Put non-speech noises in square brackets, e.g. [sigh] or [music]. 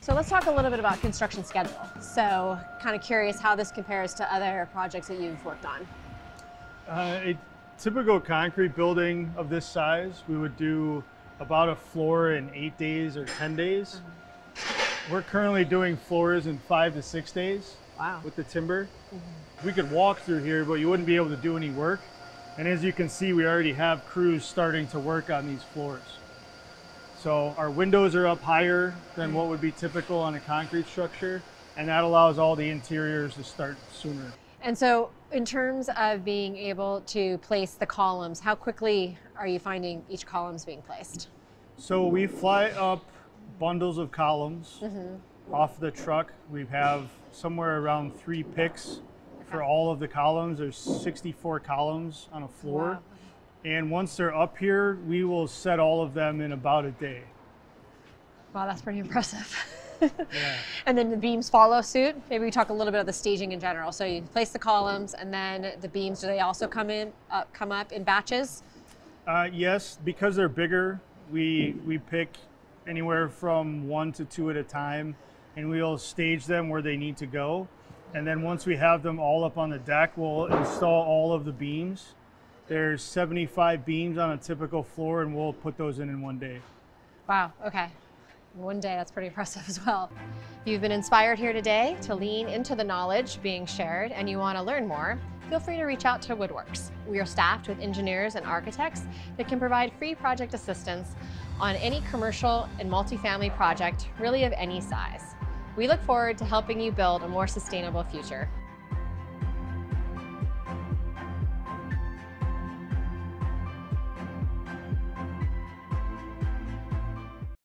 So let's talk a little bit about construction schedule. So kind of curious how this compares to other projects that you've worked on. Uh, a typical concrete building of this size, we would do about a floor in eight days or 10 days. Mm-hmm. We're currently doing floors in five to six days Wow. with the timber. Mm-hmm. We could walk through here, but you wouldn't be able to do any work. And as you can see, we already have crews starting to work on these floors. So our windows are up higher than mm-hmm. what would be typical on a concrete structure, and that allows all the interiors to start sooner. And so in terms of being able to place the columns, how quickly are you finding each column's being placed? So we fly up bundles of columns mm-hmm. off the truck. We have somewhere around three picks for all of the columns. There's 64 columns on a floor. Wow. And once they're up here, we will set all of them in about a day. Wow, that's pretty impressive. [laughs] Yeah. And then the beams follow suit. Maybe we talk a little bit of the staging in general. So you place the columns, and then the beams. Do they also come in, uh, come up in batches? Uh, yes, because they're bigger, we we pick anywhere from one to two at a time, and we'll stage them where they need to go. And then once we have them all up on the deck, we'll install all of the beams. There's 75 beams on a typical floor, and we'll put those in in one day. Wow. Okay. One day, that's pretty impressive [laughs] as well. If you've been inspired here today to lean into the knowledge being shared and you want to learn more, feel free to reach out to Woodworks. We are staffed with engineers and architects that can provide free project assistance on any commercial and multifamily project, really of any size. We look forward to helping you build a more sustainable future.